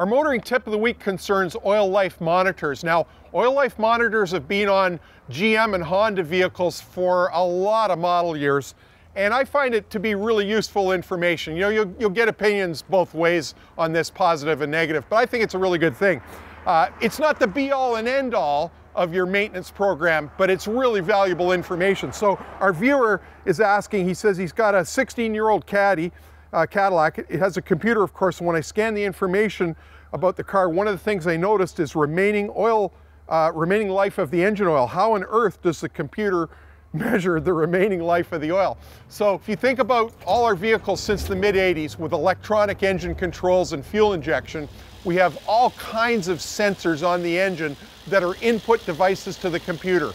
Our motoring tip of the week concerns oil life monitors. Now, oil life monitors have been on GM and Honda vehicles for a lot of model years, and I find it to be really useful information. You know, you'll, you'll get opinions both ways on this, positive and negative, but I think it's a really good thing. Uh, it's not the be all and end all of your maintenance program, but it's really valuable information. So our viewer is asking, he says he's got a 16 year old Caddy, uh, Cadillac. It has a computer, of course, and when I scan the information about the car, one of the things I noticed is remaining oil, uh, remaining life of the engine oil. How on earth does the computer measure the remaining life of the oil? So if you think about all our vehicles since the mid 80s with electronic engine controls and fuel injection, we have all kinds of sensors on the engine that are input devices to the computer.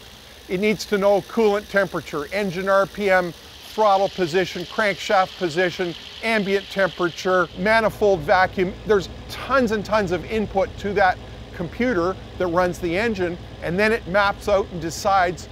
It needs to know coolant temperature, engine RPM, throttle position, crankshaft position, ambient temperature, manifold vacuum. There's tons and tons of input to that computer that runs the engine, and then it maps out and decides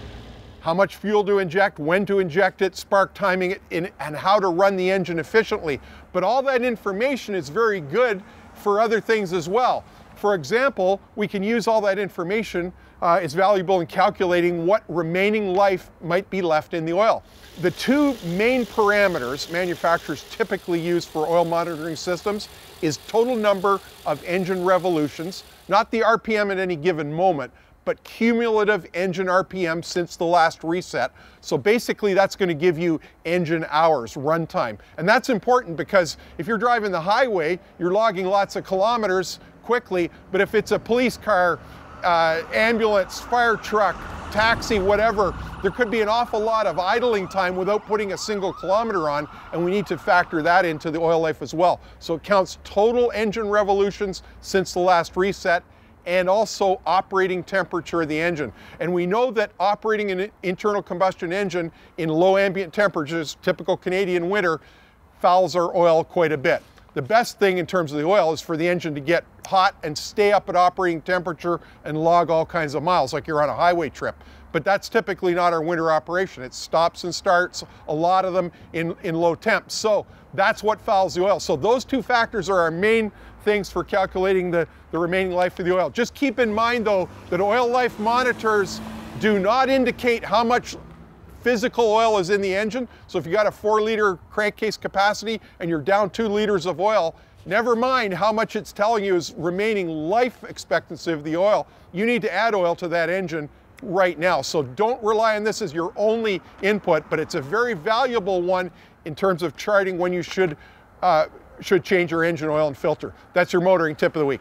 how much fuel to inject, when to inject it, spark timing it, and how to run the engine efficiently. But all that information is very good for other things as well. For example, we can use all that information. Uh, it's valuable in calculating what remaining life might be left in the oil. The two main parameters manufacturers typically use for oil monitoring systems is total number of engine revolutions, not the RPM at any given moment, but cumulative engine RPM since the last reset. So basically that's going to give you engine hours, runtime. And that's important because if you're driving the highway, you're logging lots of kilometers quickly, but if it's a police car, uh, ambulance, fire truck, taxi, whatever, there could be an awful lot of idling time without putting a single kilometer on, and we need to factor that into the oil life as well. So it counts total engine revolutions since the last reset and also operating temperature of the engine. And we know that operating an internal combustion engine in low ambient temperatures, typical Canadian winter, fouls our oil quite a bit. The best thing in terms of the oil is for the engine to get hot and stay up at operating temperature and log all kinds of miles like you're on a highway trip. But that's typically not our winter operation. It stops and starts, a lot of them in, in low temps. So that's what fouls the oil. So those two factors are our main things for calculating the, the remaining life of the oil. Just keep in mind though that oil life monitors do not indicate how much physical oil is in the engine. So if you got a four liter crankcase capacity and you're down two liters of oil, never mind how much it's telling you is remaining life expectancy of the oil. You need to add oil to that engine right now. So don't rely on this as your only input, but it's a very valuable one in terms of charting when you should, uh, should change your engine oil and filter. That's your motoring tip of the week.